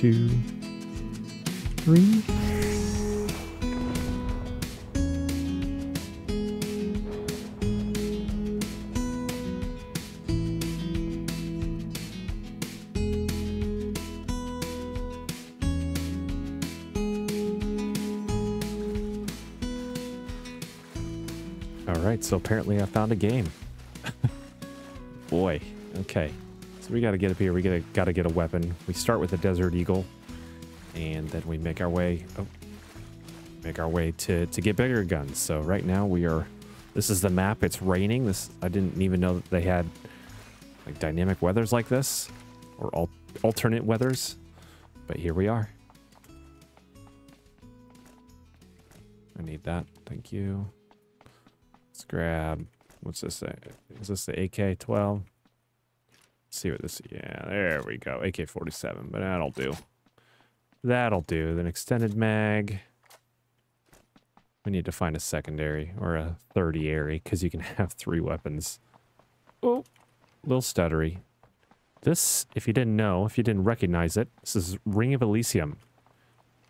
two, three. All right, so apparently I found a game. Boy, okay. We got to get up here. We gotta got to get a weapon. We start with a Desert Eagle, and then we make our way. Oh, make our way to to get bigger guns. So right now we are. This is the map. It's raining. This I didn't even know that they had like dynamic weathers like this, or al alternate weathers. But here we are. I need that. Thank you. Let's grab. What's this? Is this the AK-12? See what this. Yeah, there we go. AK-47, but that'll do. That'll do. Then extended mag. We need to find a secondary or a 30 area because you can have three weapons. Oh, little stuttery. This, if you didn't know, if you didn't recognize it, this is Ring of Elysium.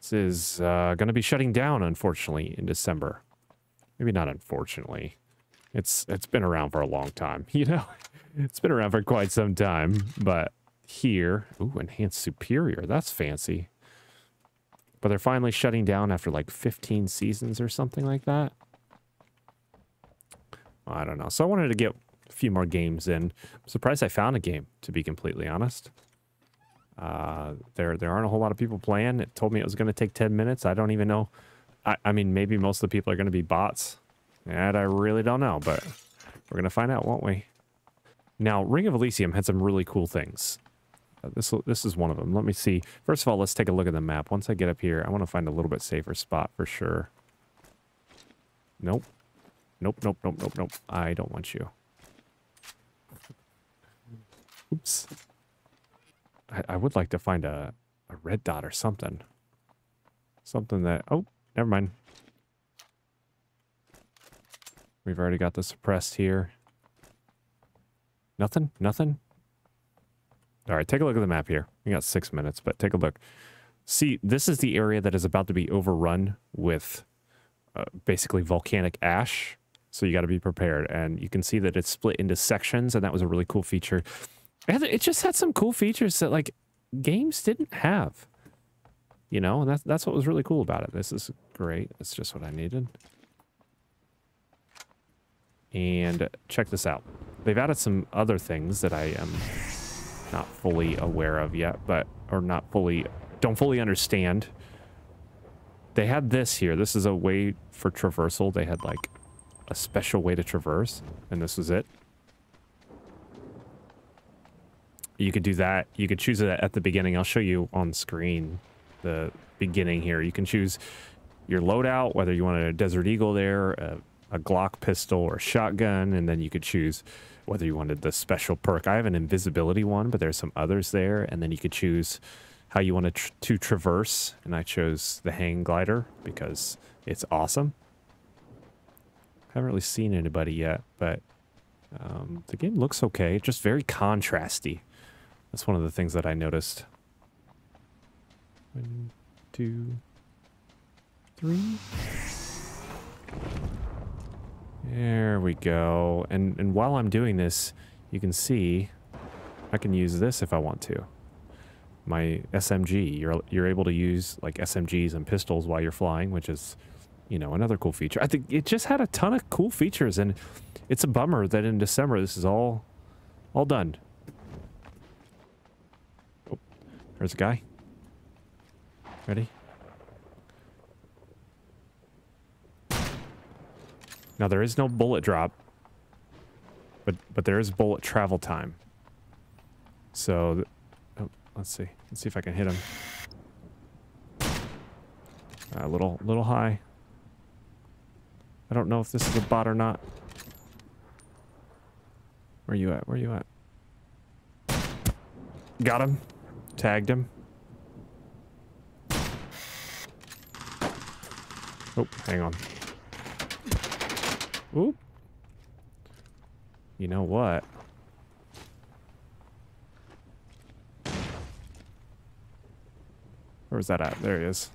This is uh, going to be shutting down, unfortunately, in December. Maybe not unfortunately. It's it's been around for a long time, you know. It's been around for quite some time, but here, ooh, enhanced superior. That's fancy. But they're finally shutting down after like 15 seasons or something like that. I don't know. So I wanted to get a few more games in. I'm surprised I found a game, to be completely honest. Uh, there there aren't a whole lot of people playing. It told me it was going to take 10 minutes. I don't even know. I, I mean, maybe most of the people are going to be bots. And I really don't know, but we're going to find out, won't we? Now, Ring of Elysium had some really cool things. Uh, this this is one of them. Let me see. First of all, let's take a look at the map. Once I get up here, I want to find a little bit safer spot for sure. Nope. Nope, nope, nope, nope, nope. I don't want you. Oops. I, I would like to find a, a red dot or something. Something that... Oh, never mind. We've already got the suppressed here. Nothing? Nothing? All right, take a look at the map here. We got six minutes, but take a look. See, this is the area that is about to be overrun with uh, basically volcanic ash. So you got to be prepared. And you can see that it's split into sections, and that was a really cool feature. It just had some cool features that like games didn't have. You know, and that's that's what was really cool about it. This is great. It's just what I needed. And check this out. They've added some other things that I am not fully aware of yet, but, or not fully, don't fully understand. They had this here. This is a way for traversal. They had like a special way to traverse, and this was it. You could do that. You could choose it at the beginning. I'll show you on screen the beginning here. You can choose your loadout, whether you want a Desert Eagle there, a, a Glock pistol, or shotgun, and then you could choose whether you wanted the special perk. I have an invisibility one, but there's some others there, and then you could choose how you want to, tr to traverse, and I chose the hang glider because it's awesome. I haven't really seen anybody yet, but um, the game looks okay. Just very contrasty. That's one of the things that I noticed. One, two, three. There we go. And and while I'm doing this, you can see I can use this if I want to. My SMG. You're you're able to use like SMGs and pistols while you're flying, which is, you know, another cool feature. I think it just had a ton of cool features and it's a bummer that in December this is all all done. Oh, there's a guy. Ready? Now there is no bullet drop, but but there is bullet travel time. So, oh, let's see. Let's see if I can hit him. Uh, a little little high. I don't know if this is a bot or not. Where you at? Where you at? Got him. Tagged him. Oh, hang on. Oop. You know what? Where's that at? There he is.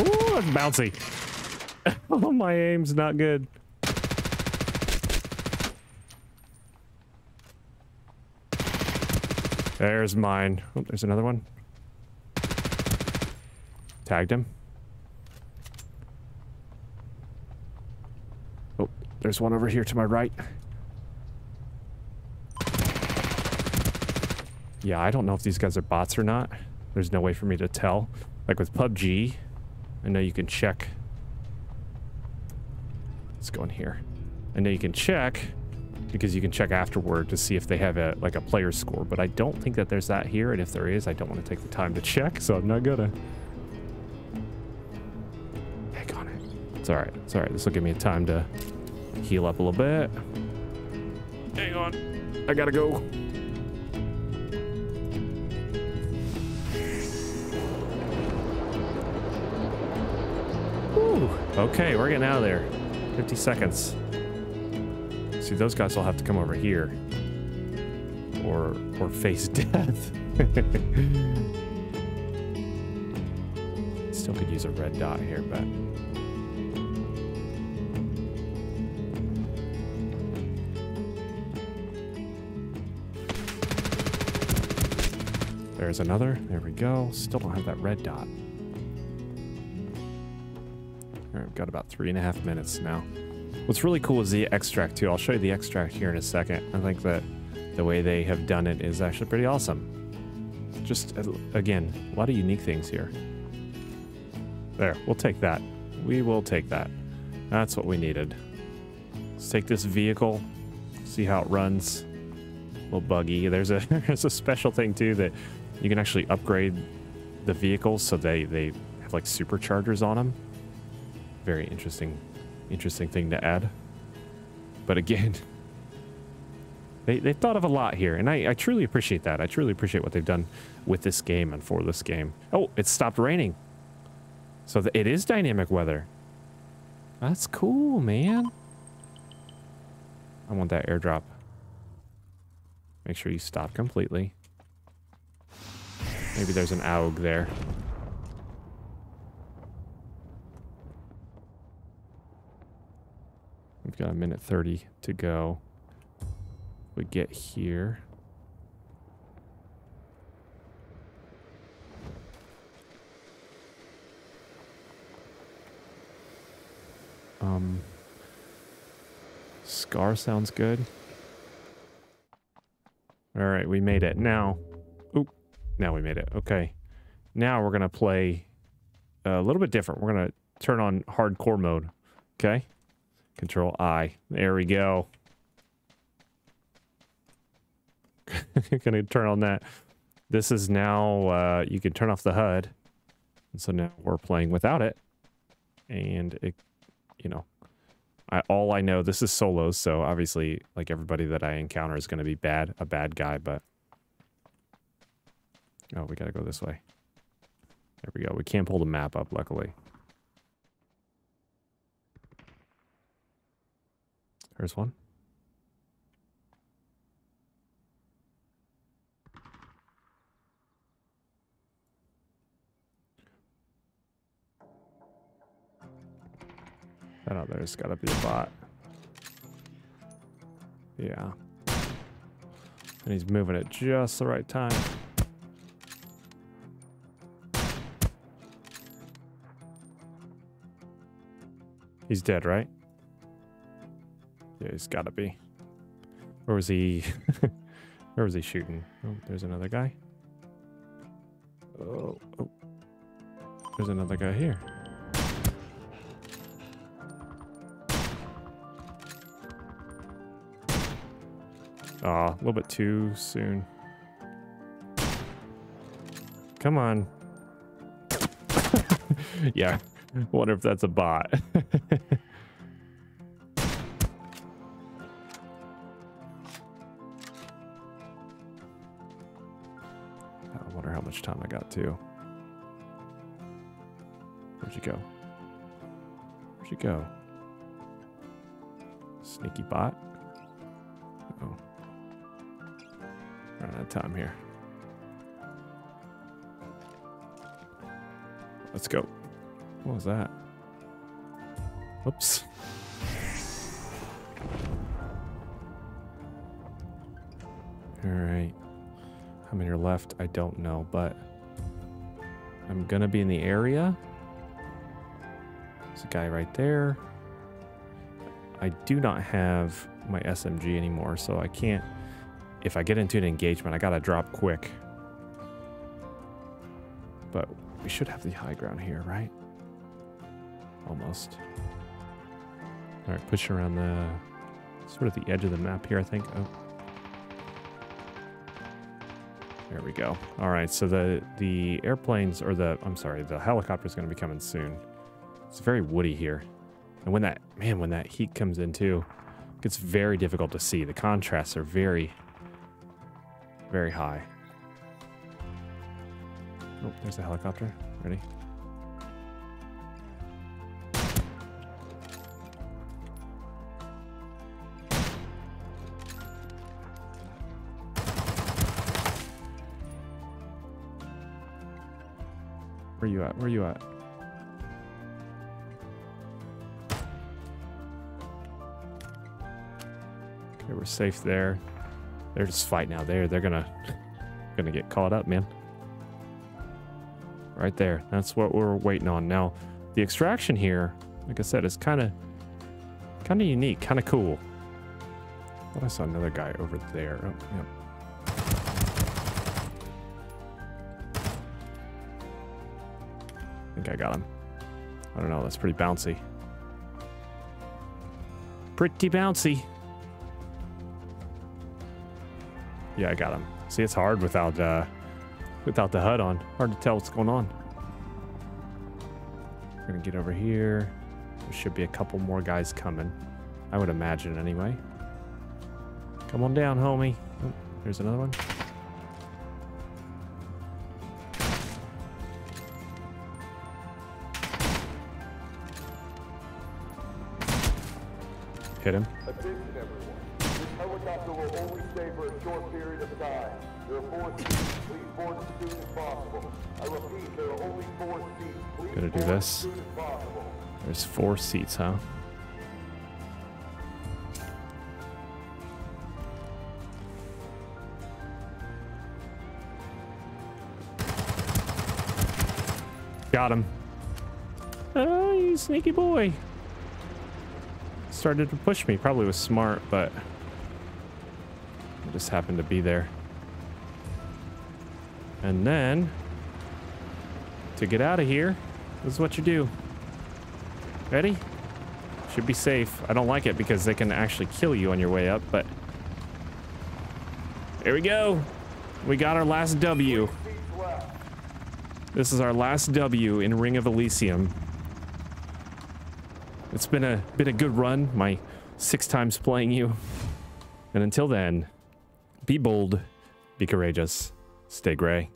Oh, that's bouncy. oh, my aim's not good. There's mine. Oh, there's another one. Tagged him. Oh, there's one over here to my right. Yeah, I don't know if these guys are bots or not. There's no way for me to tell. Like with PUBG, I know you can check. Let's go in here. I know you can check because you can check afterward to see if they have a like a player score, but I don't think that there's that here, and if there is, I don't want to take the time to check, so I'm not gonna. Heck on it. It's alright, it's alright. This will give me time to heal up a little bit. Hang on. I gotta go. Whew. Okay, we're getting out of there. 50 seconds. See, those guys will have to come over here. Or, or face death. Still could use a red dot here, but... There's another. There we go. Still don't have that red dot. Got about three and a half minutes now. What's really cool is the extract too. I'll show you the extract here in a second. I think that the way they have done it is actually pretty awesome. Just, uh, again, a lot of unique things here. There, we'll take that. We will take that. That's what we needed. Let's take this vehicle, see how it runs. A little buggy. There's a there's a special thing too that you can actually upgrade the vehicles so they they have like superchargers on them. Very interesting interesting thing to add. But again, they, they thought of a lot here, and I, I truly appreciate that. I truly appreciate what they've done with this game and for this game. Oh, it stopped raining. So it is dynamic weather. That's cool, man. I want that airdrop. Make sure you stop completely. Maybe there's an AUG there. We've got a minute 30 to go. We get here. Um, Scar sounds good. All right, we made it. Now, oop, now we made it. Okay. Now we're going to play a little bit different. We're going to turn on hardcore mode. Okay. Control I. There we go. Gonna turn on that. This is now, uh, you can turn off the HUD. And so now we're playing without it. And it, you know, I, all I know, this is solos. So obviously, like everybody that I encounter is going to be bad, a bad guy, but. Oh, we got to go this way. There we go. We can't pull the map up, luckily. There's one. I know there's gotta be a bot. Yeah. And he's moving at just the right time. He's dead, right? He's gotta be. Where was he? Where was he shooting? Oh, there's another guy. Oh, oh. There's another guy here. Aw, a little bit too soon. Come on. yeah, wonder if that's a bot. Much time I got too. Where'd you go? Where'd you go? Sneaky bot. Oh. Running out of time here. Let's go. What was that? Whoops. How many are left? I don't know, but I'm gonna be in the area. There's a guy right there. I do not have my SMG anymore, so I can't. If I get into an engagement, I gotta drop quick. But we should have the high ground here, right? Almost. All right, push around the sort of the edge of the map here, I think. Oh. There we go. All right, so the the airplanes or the I'm sorry, the helicopter is going to be coming soon. It's very woody here, and when that man, when that heat comes in too, it gets very difficult to see. The contrasts are very, very high. Oh, there's a helicopter. Ready? Where you at? Where you at? Okay, we're safe there. They're just fighting out there. They're gonna gonna get caught up, man. Right there. That's what we're waiting on. Now, the extraction here, like I said, is kind of kind of unique, kind of cool. I thought I saw another guy over there. Oh, yeah. Think I got him. I don't know. That's pretty bouncy. Pretty bouncy. Yeah, I got him. See, it's hard without uh, without the HUD on. Hard to tell what's going on. We're gonna get over here. There should be a couple more guys coming. I would imagine anyway. Come on down, homie. Oh, there's another one. Seats. Please Gonna do this. There's four seats, huh? Got him. Oh, you sneaky boy. Started to push me. Probably was smart, but I just happened to be there. And then, to get out of here, this is what you do. Ready? Should be safe. I don't like it because they can actually kill you on your way up, but... Here we go. We got our last W. This is our last W in Ring of Elysium. It's been a been a good run, my six times playing you. And until then, be bold, be courageous, stay gray.